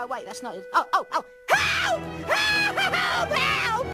oh, wait, that's not it. Oh, oh, oh!